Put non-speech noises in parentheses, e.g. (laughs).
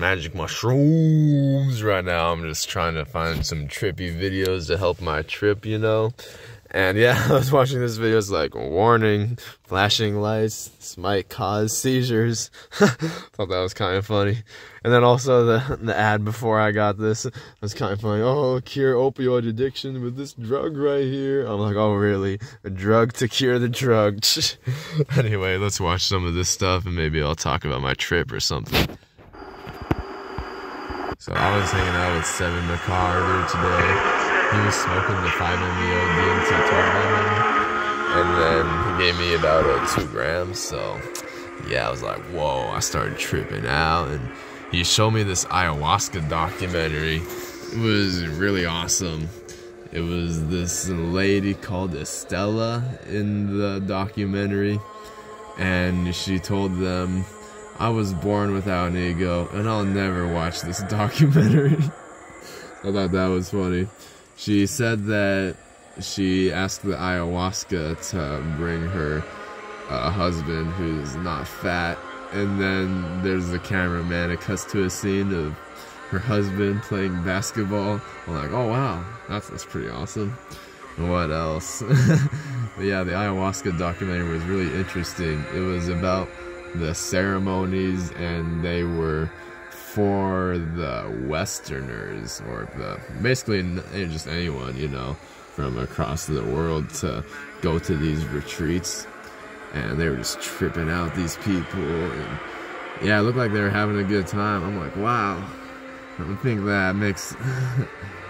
magic mushrooms right now. I'm just trying to find some trippy videos to help my trip, you know. And yeah, (laughs) I was watching this video. It's like warning, flashing lights. This might cause seizures. (laughs) Thought that was kind of funny. And then also the the ad before I got this was kind of funny. Oh, cure opioid addiction with this drug right here. I'm like, oh really? A drug to cure the drug. (laughs) anyway, let's watch some of this stuff and maybe I'll talk about my trip or something. So I was hanging out with Seven McCar earlier today he was smoking the 5-MeO DMT turbo and then he gave me about uh, two grams. So yeah, I was like, whoa! I started tripping out, and he showed me this ayahuasca documentary. It was really awesome. It was this lady called Estella in the documentary, and she told them, I was born without an ego, and I'll never watch this (laughs) documentary. I thought that was funny. She said that she asked the ayahuasca to bring her a husband who's not fat, and then there's the cameraman. It cuts to a scene of her husband playing basketball. I'm like, oh wow, that's that's pretty awesome. What else? (laughs) yeah, the ayahuasca documentary was really interesting. It was about the ceremonies, and they were for the Westerners or the basically just anyone you know from across the world to go to these retreats, and they were just tripping out these people, and yeah, it looked like they were having a good time. I'm like, wow, I think that makes (laughs)